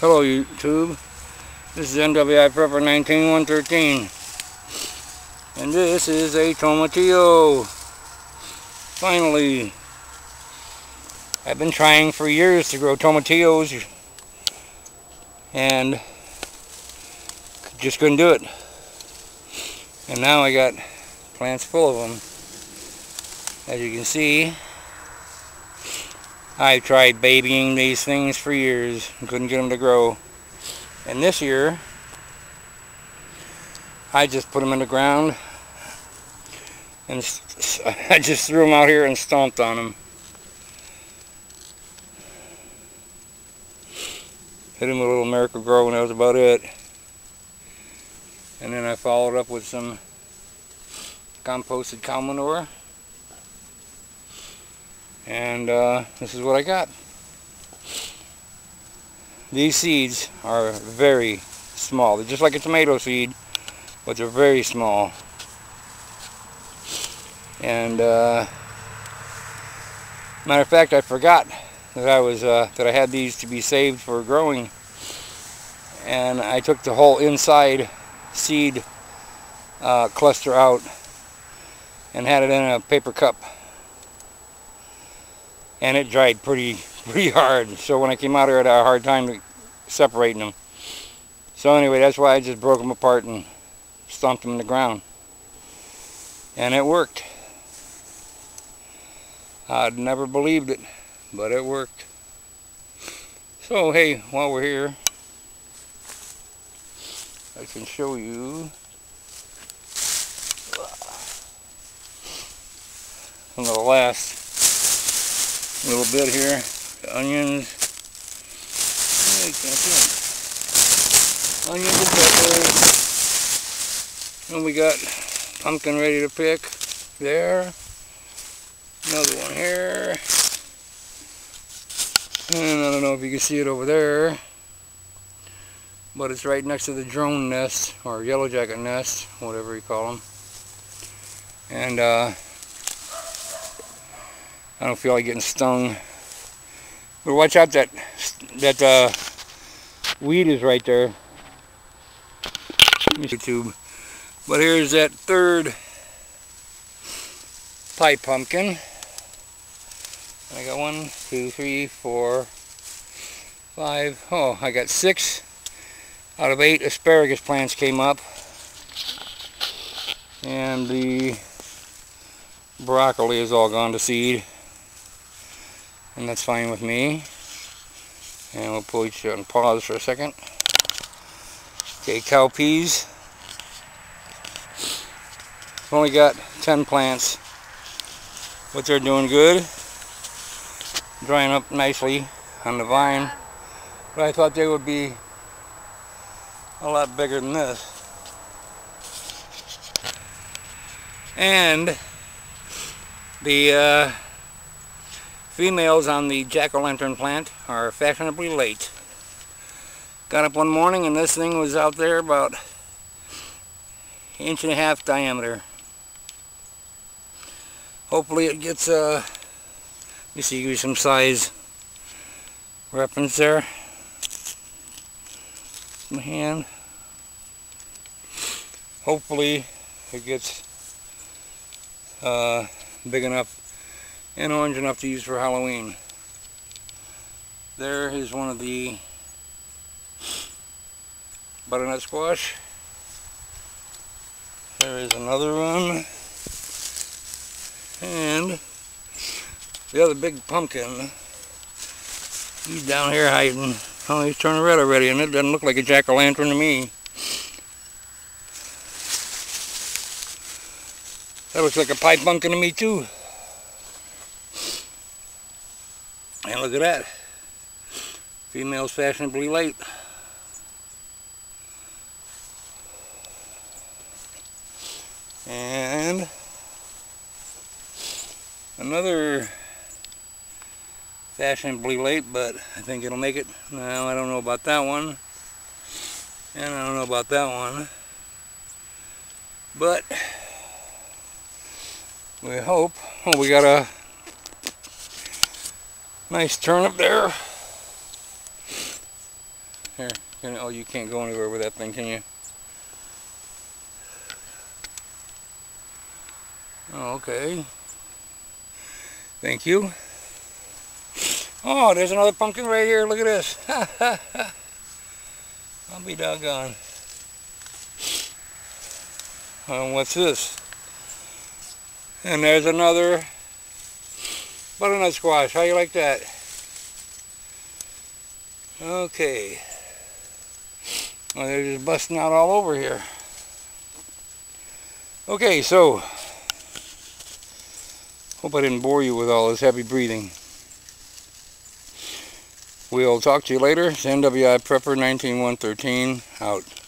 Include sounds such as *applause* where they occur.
Hello YouTube. This is NWI Prepper 19113. And this is a tomatillo. Finally. I've been trying for years to grow tomatillos and just couldn't do it. And now I got plants full of them. As you can see, I've tried babying these things for years couldn't get them to grow. And this year, I just put them in the ground and *laughs* I just threw them out here and stomped on them. Hit them with a little Miracle-Gro and that was about it. And then I followed up with some composted cow manure. And uh, this is what I got. These seeds are very small. They're just like a tomato seed, but they're very small. And uh, matter of fact, I forgot that I was uh, that I had these to be saved for growing, and I took the whole inside seed uh, cluster out and had it in a paper cup and it dried pretty *laughs* pretty hard. So when I came out here I had a hard time separating them so anyway that's why I just broke them apart and stomped them in the ground. And it worked. I'd never believed it but it worked. So hey while we're here I can show you. The last little bit here. The onions. Onions and peppers. And we got pumpkin ready to pick there. Another one here. And I don't know if you can see it over there. But it's right next to the drone nest, or yellow jacket nest, whatever you call them. And uh, I don't feel like getting stung. But watch out that that uh, weed is right there. YouTube. But here's that third pipe pumpkin. I got one, two, three, four, five. Oh, I got six out of eight asparagus plants came up. And the broccoli is all gone to seed and that's fine with me. And we'll put each on pause for a second. Okay cowpeas only got 10 plants but they're doing good. Drying up nicely on the vine. But I thought they would be a lot bigger than this. And the uh, Females on the jack-o'-lantern plant are fashionably late. Got up one morning and this thing was out there about inch and a half diameter. Hopefully it gets, uh, let me see, give you some size reference there. My hand. Hopefully it gets uh, big enough and orange enough to use for Halloween. There is one of the butternut squash. There is another one. And the other big pumpkin, he's down here hiding. Oh, he's turning red already, and it doesn't look like a jack-o'-lantern to me. That looks like a pipe pumpkin to me, too. And look at that. Female's fashionably late. And another fashionably late, but I think it'll make it. No, I don't know about that one. And I don't know about that one. But we hope. Oh, we got a Nice turnip there. Here, oh, you can't go anywhere with that thing, can you? Okay. Thank you. Oh, there's another pumpkin right here. Look at this. *laughs* I'll be doggone. Um, what's this? And there's another butternut squash. How you like that? Okay. Well, they're just busting out all over here. Okay, so hope I didn't bore you with all this heavy breathing. We'll talk to you later. It's NWI Prepper 19113 out.